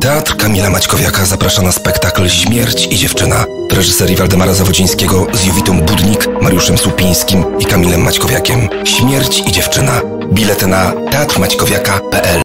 Teatr Kamila Maćkowiaka zaprasza na spektakl Śmierć i dziewczyna w reżyserii Waldemara Zawodzińskiego z Jowitą Budnik, Mariuszem Słupińskim i Kamilem Maćkowiakiem. Śmierć i dziewczyna. Bilety na teatrmaćkowiaka.pl